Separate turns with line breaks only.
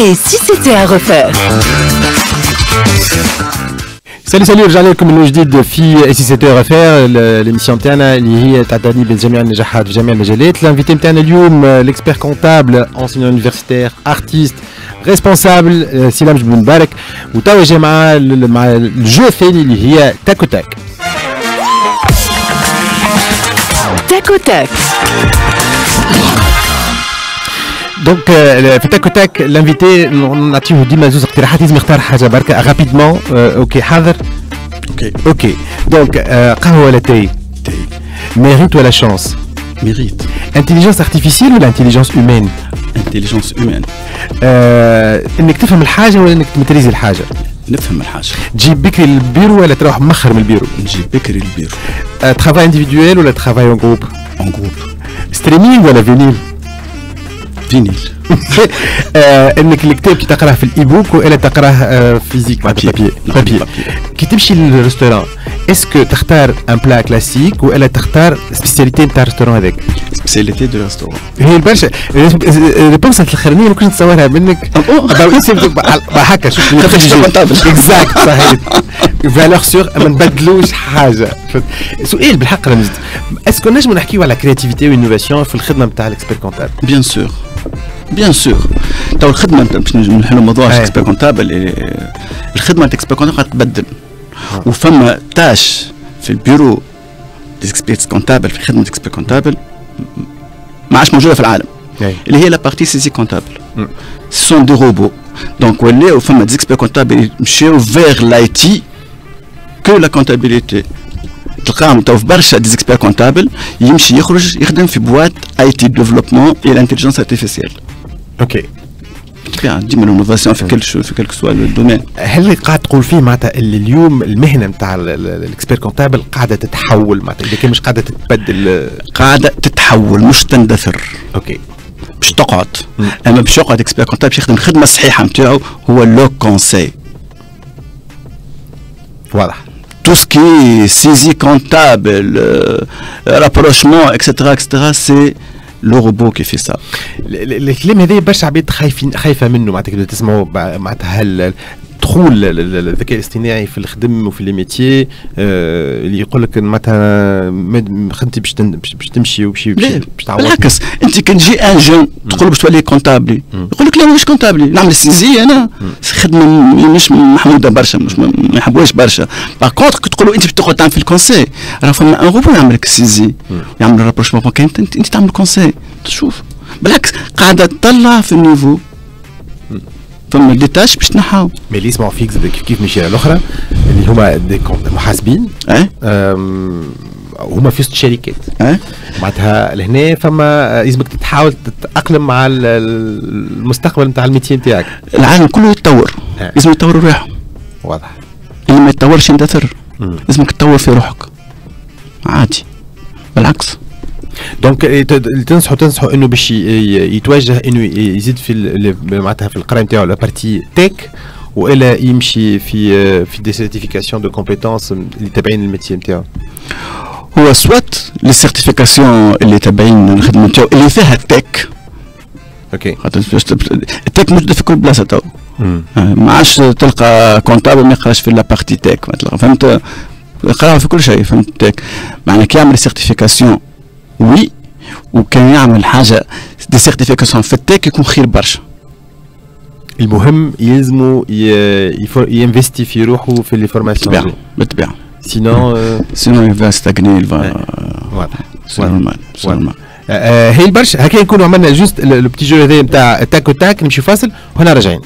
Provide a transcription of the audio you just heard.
Et si c'était à refaire
سالي سالي رجعنا لكم من جديد في اي سي سي تي ريفير ليميسيون تاعنا اللي هي تعتني بجميع النجاحات في جميع المجالات الانفيتي نتاعنا اليوم ليكسبير كونتابل انسيون يونيفرسيتير ارتيست ريسبونسابل سلام بن مبارك وتوا جاي مع مع الجو الثاني اللي هي تاكو تاك
تاكو تاك
donc في tac au tac l'invité نعطيه ديما زوز اقتراحات لازم يختار حاجة بركه rapidement OK حاضر
OK
OK donc قهوه ولا تاي
تاي
mérite ولا chance
mérite
intelligence artificielle ولا intelligence humaine
intelligence humaine
إنك تفهم الحاجة ولا إنك تمتريزي الحاجة؟
نفهم الحاجة.
تجيب بكري للبيرو ولا تروح مخر من البيرو
نجيب بكري ال
bureau travail individuel ولا travail en groupe
en gros
streaming ولا vinyle
vinyle
آه، إنك الكتاب كي تقرأه في ال ebook وإلا تقرأه
آه،
physique
papier.
papier
papier.
كي تمشي لل restaurant est-ce que تختار un plat classique وإلا تختار spécialité نتاع ال restaurant هذاك؟
spécialité du restaurant
هي البرشا. ال réponse الاخرانيه ما كنتش نتصورها منك. هكا شوف exact صحيح. valeur sûre ما نبدلوش حاجة؟ سؤال بالحق رمزت. est-ce que نجمو نحكيو على créativité و innovation في الخدمة نتاع ال expert
comptable bien sûr bien sûr تو الخدمه باش نحلوا موضوع. expert comptable الخدمه تاع expert comptable تبدل وفما tâches في ال bureau expert comptable في خدمه expert comptable ما عادش موجوده في العالم. اللي هي la partie saisie
comptable.
sont des robots donc ولاو فما des experts comptables يمشيو vers l'IT que la comptabilité تلقاهم تو في برشا des experts comptables يمشي يخرج يخدم في boîte IT développement اي ال intelligence
artificielle OK
طبيعة ديما ال innovation في كل في كل soit ال domaine
هل اللي قاعد تقول فيه معناتها اللي اليوم المهنة نتاع ال expert comptable قاعدة تتحول معناتها؟ إذا كان مش قاعدة تتبدل
قاعدة تتحول مش تندثر.
OK.
باش تقعد. أما باش يقعد expert comptable باش يخدم الخدمة الصحيحة نتاعو هو le conseil.
واضح.
Tout ce qui est saisie comptable, euh, rapprochement, etc., etc., c'est fait ça.
ال- ال- الكلام هذا برشا عباد خايفين خايفة منه معناتها تسمعوا معناتها هل دخول ال- ال- الذكاء الاصطناعي في الخدم وفي les métiers آه، اللي يقول لك معناتها خدمتي باش باش تمشي وباش باش تعوض
بالعكس انت كان تجي un jeune تقول باش تولي comptable يقول لك لا مش comptable ي نعمل ال saisie أنا. خدمة مش محموده برشا مش ما يحبوهاش برشا. par contre كي تقول له أنت باش تقعد تعمل في ال conseil راه فما un robot يعمل لك ال saisie يعمل ال rapprochement كان انت تعمل ال conseil تشوف. بالعكس قاعدة تطلع في ال niveau. فما des tâches باش تنحاو.
mais اللي يسمعوا فيك كيف كيف مشي الاخرى اللي هما دي محاسبين
آه
آم، هما في وسط شركات.
آه
معناتها لهنا فما لازمك تحاول تتأقلم مع ال- ال- المستقبل نتاع ال métier نتاعك
العالم كله يتطور.
آه.
لازم يطوروا روحهم
واضح.
اللي ما يتطورش يندثر
مم.
لازمك تطور في روحك. عادي. بالعكس.
donc إيه، تنصحوا تنصحوا انه باش يتوجه انه يزيد في معناتها في القرايه نتاعو la partie tech والا يمشي في في des certifications de compétences اللي تابعين ال métier نتاعو
هو soit les certifications اللي تابعين الخدمه نتاعو اللي فيها ال
tech
OK خاطر ال tech موجوده في كل بلاصه تو آه، ما عادش تلقى comptable ما يقراش في la partie tech فهمت يقراها في كل شيء فهمت tech معناها كي يعمل certification oui وكان يعمل حاجة des certifications في ال tech يكون خير برشا
المهم يلزموا ي investi في روحه في لي
بالطبيعه
فورماسيون
بالطبيعه
sinon
sinon il va stagner
واضح normal هي البرشا هكا نكونوا عملنا juste le petit jeu هذايا نتاع tac au tac نمشي فاصل وهنا راجعين